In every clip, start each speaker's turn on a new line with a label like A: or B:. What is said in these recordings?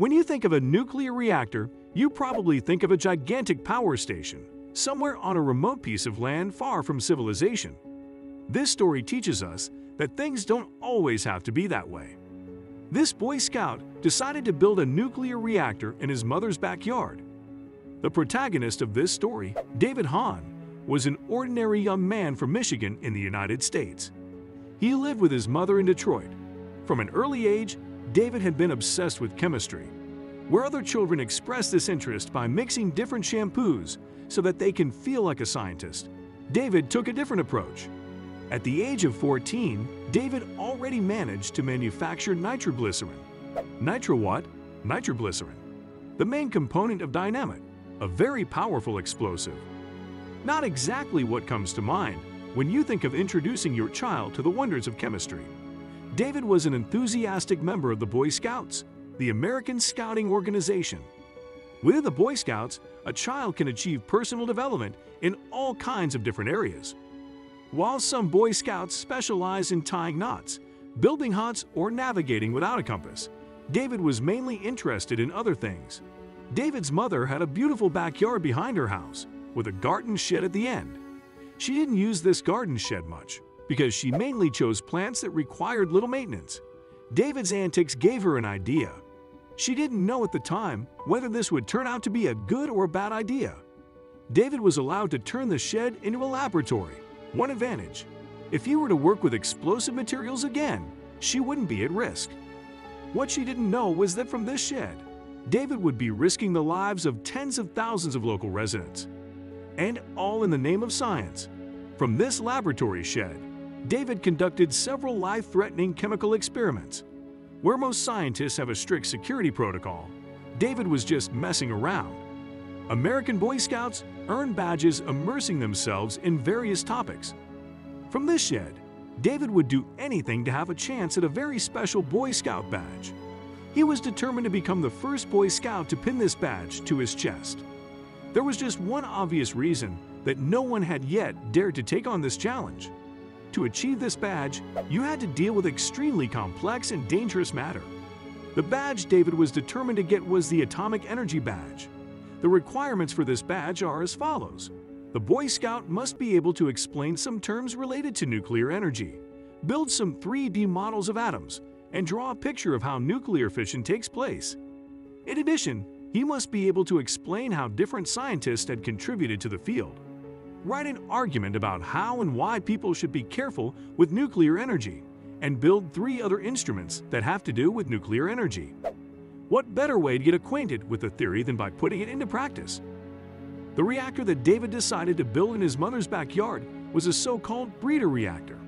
A: When you think of a nuclear reactor, you probably think of a gigantic power station, somewhere on a remote piece of land far from civilization. This story teaches us that things don't always have to be that way. This Boy Scout decided to build a nuclear reactor in his mother's backyard. The protagonist of this story, David Hahn, was an ordinary young man from Michigan in the United States. He lived with his mother in Detroit. From an early age, David had been obsessed with chemistry. Where other children express this interest by mixing different shampoos so that they can feel like a scientist, David took a different approach. At the age of 14, David already managed to manufacture nitroglycerin. Nitro what? Nitroglycerin. The main component of dynamite, a very powerful explosive. Not exactly what comes to mind when you think of introducing your child to the wonders of chemistry. David was an enthusiastic member of the Boy Scouts, the American Scouting Organization. With the Boy Scouts, a child can achieve personal development in all kinds of different areas. While some Boy Scouts specialize in tying knots, building huts, or navigating without a compass, David was mainly interested in other things. David's mother had a beautiful backyard behind her house, with a garden shed at the end. She didn't use this garden shed much, because she mainly chose plants that required little maintenance. David's antics gave her an idea. She didn't know at the time whether this would turn out to be a good or a bad idea. David was allowed to turn the shed into a laboratory one advantage if he were to work with explosive materials again, she wouldn't be at risk. What she didn't know was that from this shed, David would be risking the lives of tens of thousands of local residents. And all in the name of science. From this laboratory shed, David conducted several life-threatening chemical experiments. Where most scientists have a strict security protocol, David was just messing around. American Boy Scouts earn badges immersing themselves in various topics. From this shed, David would do anything to have a chance at a very special Boy Scout badge. He was determined to become the first Boy Scout to pin this badge to his chest. There was just one obvious reason that no one had yet dared to take on this challenge. To achieve this badge, you had to deal with extremely complex and dangerous matter. The badge David was determined to get was the Atomic Energy Badge. The requirements for this badge are as follows. The Boy Scout must be able to explain some terms related to nuclear energy, build some 3D models of atoms, and draw a picture of how nuclear fission takes place. In addition, he must be able to explain how different scientists had contributed to the field. Write an argument about how and why people should be careful with nuclear energy, and build three other instruments that have to do with nuclear energy. What better way to get acquainted with the theory than by putting it into practice? The reactor that David decided to build in his mother's backyard was a so-called breeder reactor.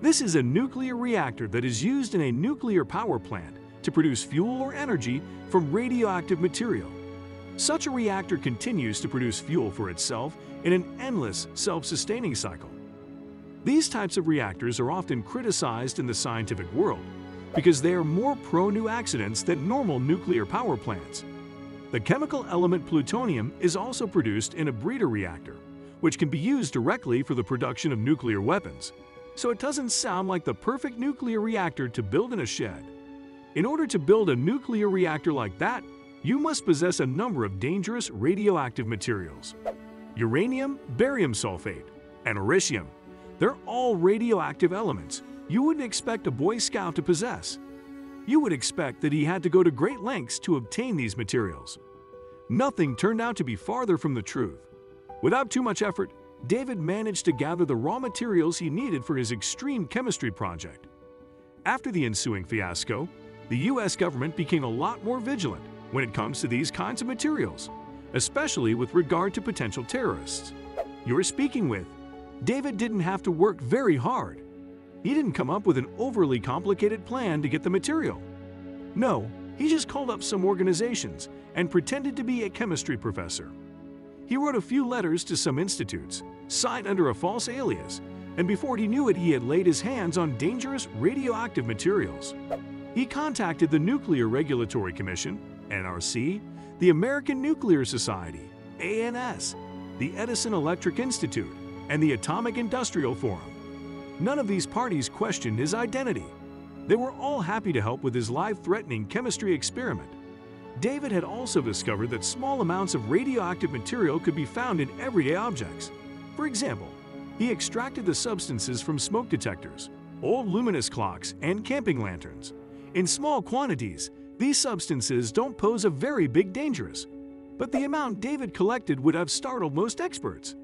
A: This is a nuclear reactor that is used in a nuclear power plant to produce fuel or energy from radioactive material. Such a reactor continues to produce fuel for itself in an endless, self-sustaining cycle. These types of reactors are often criticized in the scientific world because they are more prone to accidents than normal nuclear power plants. The chemical element plutonium is also produced in a breeder reactor, which can be used directly for the production of nuclear weapons, so it doesn't sound like the perfect nuclear reactor to build in a shed. In order to build a nuclear reactor like that, you must possess a number of dangerous radioactive materials. Uranium, barium sulfate, and americium. They're all radioactive elements you wouldn't expect a Boy Scout to possess. You would expect that he had to go to great lengths to obtain these materials. Nothing turned out to be farther from the truth. Without too much effort, David managed to gather the raw materials he needed for his extreme chemistry project. After the ensuing fiasco, the US government became a lot more vigilant when it comes to these kinds of materials, especially with regard to potential terrorists. You're speaking with. David didn't have to work very hard. He didn't come up with an overly complicated plan to get the material. No, he just called up some organizations and pretended to be a chemistry professor. He wrote a few letters to some institutes, signed under a false alias, and before he knew it, he had laid his hands on dangerous radioactive materials. He contacted the Nuclear Regulatory Commission, NRC, the American Nuclear Society, ANS, the Edison Electric Institute, and the Atomic Industrial Forum. None of these parties questioned his identity. They were all happy to help with his life-threatening chemistry experiment. David had also discovered that small amounts of radioactive material could be found in everyday objects. For example, he extracted the substances from smoke detectors, old luminous clocks, and camping lanterns. In small quantities, these substances don't pose a very big dangerous, but the amount David collected would have startled most experts.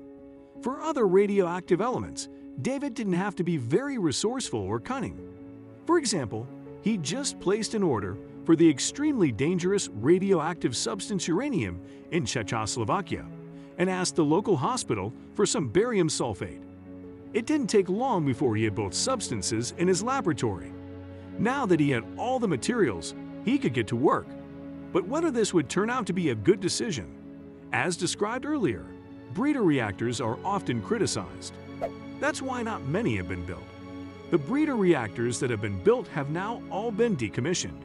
A: For other radioactive elements, David didn't have to be very resourceful or cunning. For example, he just placed an order for the extremely dangerous radioactive substance uranium in Czechoslovakia and asked the local hospital for some barium sulfate. It didn't take long before he had both substances in his laboratory. Now that he had all the materials, he could get to work. But whether this would turn out to be a good decision, as described earlier, breeder reactors are often criticized. That's why not many have been built. The breeder reactors that have been built have now all been decommissioned.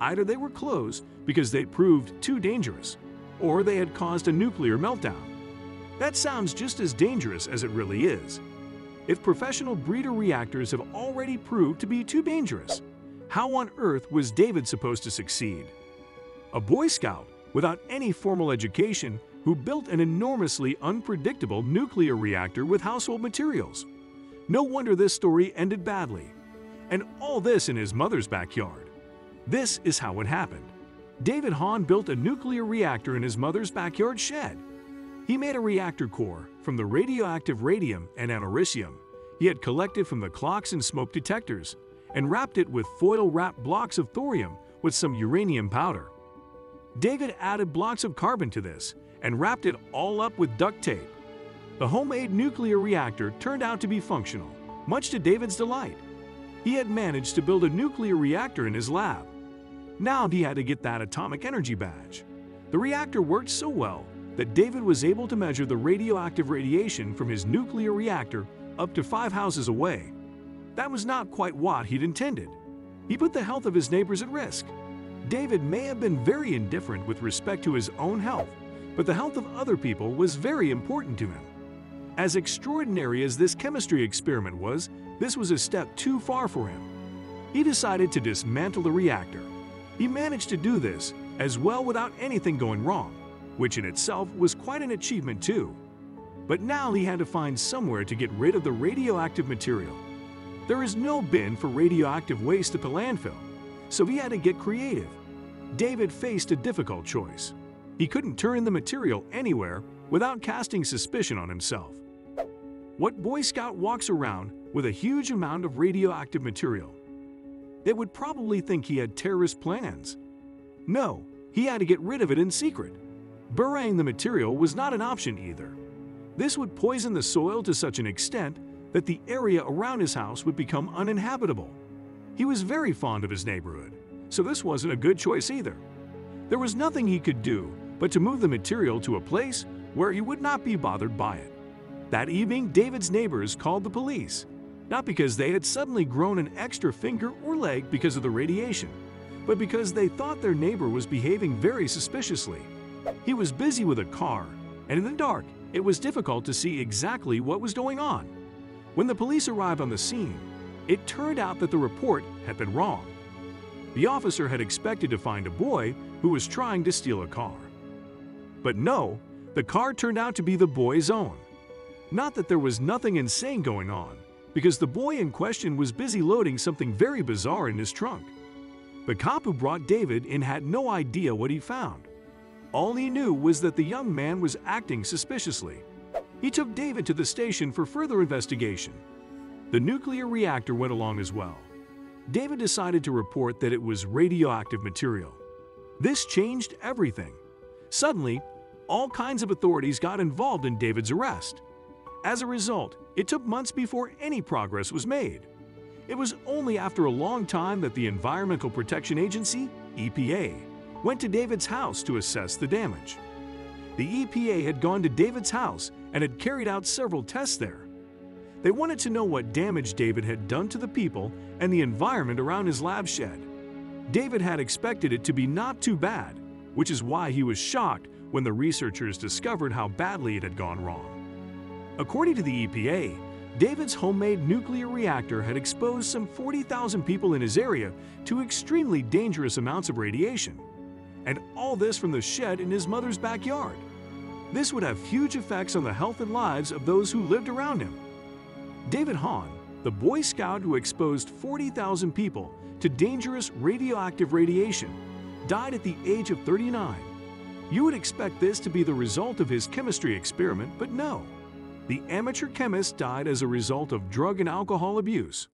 A: Either they were closed because they proved too dangerous, or they had caused a nuclear meltdown. That sounds just as dangerous as it really is. If professional breeder reactors have already proved to be too dangerous, how on earth was David supposed to succeed? A Boy Scout without any formal education who built an enormously unpredictable nuclear reactor with household materials. No wonder this story ended badly. And all this in his mother's backyard. This is how it happened. David Hahn built a nuclear reactor in his mother's backyard shed. He made a reactor core from the radioactive radium and americium he had collected from the clocks and smoke detectors and wrapped it with foil-wrapped blocks of thorium with some uranium powder. David added blocks of carbon to this and wrapped it all up with duct tape. The homemade nuclear reactor turned out to be functional, much to David's delight. He had managed to build a nuclear reactor in his lab. Now he had to get that atomic energy badge. The reactor worked so well that David was able to measure the radioactive radiation from his nuclear reactor up to five houses away. That was not quite what he'd intended. He put the health of his neighbors at risk. David may have been very indifferent with respect to his own health, but the health of other people was very important to him. As extraordinary as this chemistry experiment was, this was a step too far for him. He decided to dismantle the reactor. He managed to do this as well without anything going wrong, which in itself was quite an achievement too. But now he had to find somewhere to get rid of the radioactive material. There is no bin for radioactive waste at the landfill, so he had to get creative. David faced a difficult choice. He couldn't turn the material anywhere without casting suspicion on himself. What Boy Scout walks around with a huge amount of radioactive material? They would probably think he had terrorist plans. No, he had to get rid of it in secret. Burying the material was not an option either. This would poison the soil to such an extent that the area around his house would become uninhabitable. He was very fond of his neighborhood, so this wasn't a good choice either. There was nothing he could do but to move the material to a place where he would not be bothered by it. That evening, David's neighbors called the police, not because they had suddenly grown an extra finger or leg because of the radiation, but because they thought their neighbor was behaving very suspiciously. He was busy with a car, and in the dark, it was difficult to see exactly what was going on. When the police arrived on the scene, it turned out that the report had been wrong. The officer had expected to find a boy who was trying to steal a car. But no, the car turned out to be the boy's own. Not that there was nothing insane going on, because the boy in question was busy loading something very bizarre in his trunk. The cop who brought David in had no idea what he found. All he knew was that the young man was acting suspiciously. He took David to the station for further investigation. The nuclear reactor went along as well. David decided to report that it was radioactive material. This changed everything. Suddenly, all kinds of authorities got involved in David's arrest. As a result, it took months before any progress was made. It was only after a long time that the Environmental Protection Agency, EPA, went to David's house to assess the damage. The EPA had gone to David's house and had carried out several tests there. They wanted to know what damage David had done to the people and the environment around his lab shed. David had expected it to be not too bad, which is why he was shocked when the researchers discovered how badly it had gone wrong. According to the EPA, David's homemade nuclear reactor had exposed some 40,000 people in his area to extremely dangerous amounts of radiation. And all this from the shed in his mother's backyard. This would have huge effects on the health and lives of those who lived around him. David Hahn, the Boy Scout who exposed 40,000 people to dangerous radioactive radiation, died at the age of 39. You would expect this to be the result of his chemistry experiment, but no. The amateur chemist died as a result of drug and alcohol abuse.